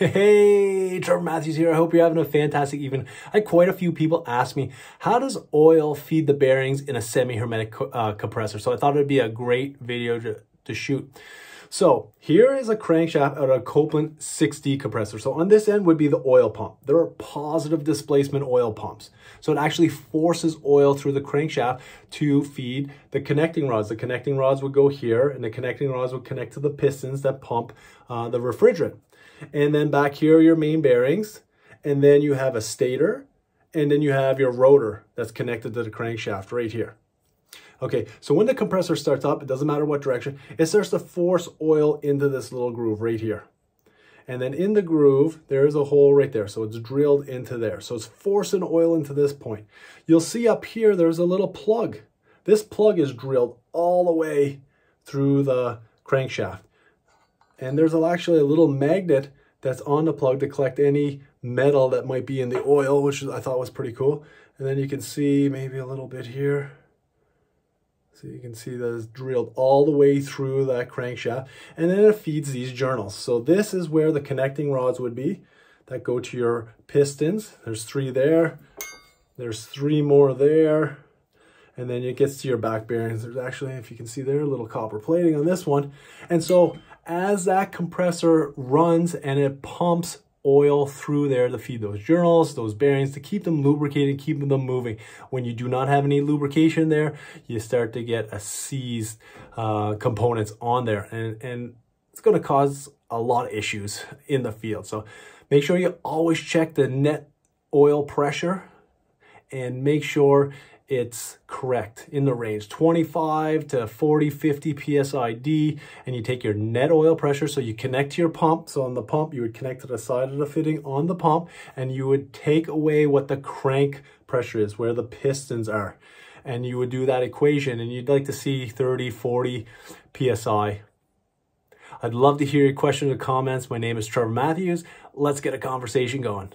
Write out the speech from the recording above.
Hey, Trevor Matthews here. I hope you're having a fantastic evening. I had quite a few people ask me, how does oil feed the bearings in a semi-hermetic uh, compressor? So I thought it'd be a great video to, to shoot. So here is a crankshaft out of a Copeland 6D compressor. So on this end would be the oil pump. There are positive displacement oil pumps. So it actually forces oil through the crankshaft to feed the connecting rods. The connecting rods would go here and the connecting rods would connect to the pistons that pump uh, the refrigerant. And then back here are your main bearings. And then you have a stator. And then you have your rotor that's connected to the crankshaft right here. Okay, so when the compressor starts up, it doesn't matter what direction, it starts to force oil into this little groove right here. And then in the groove, there is a hole right there. So it's drilled into there. So it's forcing oil into this point. You'll see up here, there's a little plug. This plug is drilled all the way through the crankshaft. And there's actually a little magnet that's on the plug to collect any metal that might be in the oil, which I thought was pretty cool. And then you can see maybe a little bit here. So you can see that it's drilled all the way through that crankshaft. And then it feeds these journals. So this is where the connecting rods would be that go to your pistons. There's three there. There's three more there and then it gets to your back bearings. There's actually, if you can see there, a little copper plating on this one. And so as that compressor runs and it pumps oil through there to feed those journals, those bearings, to keep them lubricated, keep them moving. When you do not have any lubrication there, you start to get a seized uh, components on there. And, and it's going to cause a lot of issues in the field. So make sure you always check the net oil pressure and make sure it's correct in the range 25 to 40 50 psid and you take your net oil pressure so you connect to your pump so on the pump you would connect to the side of the fitting on the pump and you would take away what the crank pressure is where the pistons are and you would do that equation and you'd like to see 30 40 psi I'd love to hear your questions or comments. My name is Trevor Matthews. Let's get a conversation going.